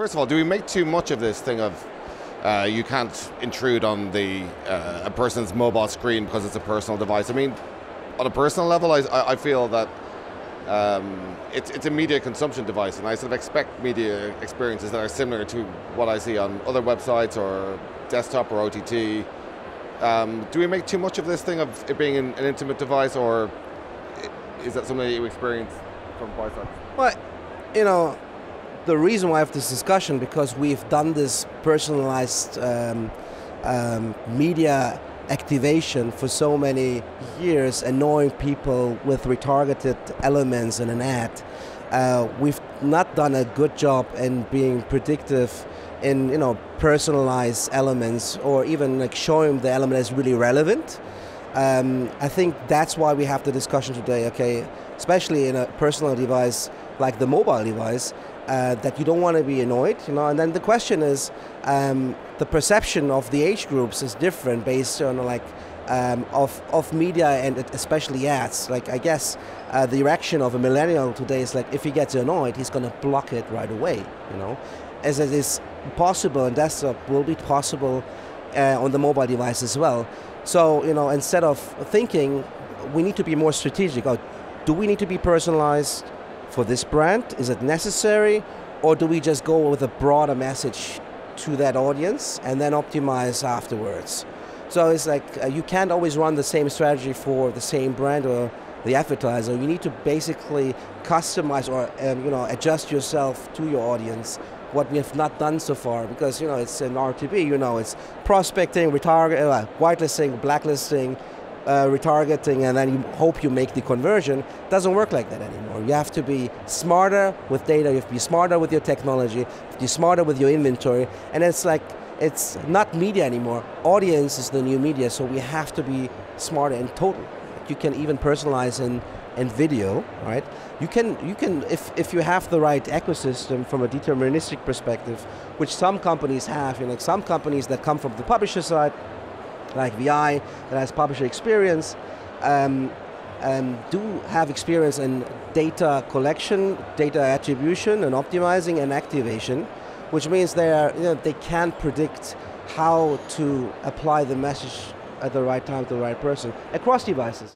first of all, do we make too much of this thing of uh, you can't intrude on the uh, a person's mobile screen because it's a personal device? I mean, on a personal level, I, I feel that um, it's, it's a media consumption device, and I sort of expect media experiences that are similar to what I see on other websites or desktop or OTT. Um, do we make too much of this thing of it being an, an intimate device, or is that something that you experience from both sides? Well, you know, the reason why I have this discussion because we've done this personalized um, um, media activation for so many years, annoying people with retargeted elements in an ad. Uh, we've not done a good job in being predictive in you know personalized elements or even like showing the element as really relevant. Um, I think that's why we have the discussion today. Okay, especially in a personal device like the mobile device, uh, that you don't want to be annoyed, you know. And then the question is, um, the perception of the age groups is different based on like um, of of media and especially ads. Like I guess uh, the reaction of a millennial today is like if he gets annoyed, he's going to block it right away, you know. As it is possible and desktop will be possible uh, on the mobile device as well. So you know, instead of thinking, we need to be more strategic. Oh, do we need to be personalized? For this brand? Is it necessary? Or do we just go with a broader message to that audience and then optimize afterwards? So it's like uh, you can't always run the same strategy for the same brand or the advertiser. You need to basically customize or um, you know adjust yourself to your audience. What we have not done so far, because you know it's an RTB. You know it's prospecting, retarget, uh, whitelisting, blacklisting, uh, retargeting and then you hope you make the conversion doesn't work like that anymore. You have to be smarter with data, you have to be smarter with your technology, you have to be smarter with your inventory, and it's like it's not media anymore. Audience is the new media, so we have to be smarter in total. You can even personalize in, in video, right? You can you can if, if you have the right ecosystem from a deterministic perspective, which some companies have, you know, like some companies that come from the publisher side like VI that has publisher experience um, um, do have experience in data collection, data attribution, and optimizing and activation, which means they are you know, they can predict how to apply the message at the right time to the right person across devices.